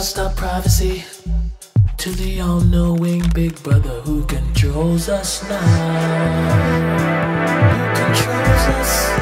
trust our privacy to the all knowing big brother who controls us now. Who controls us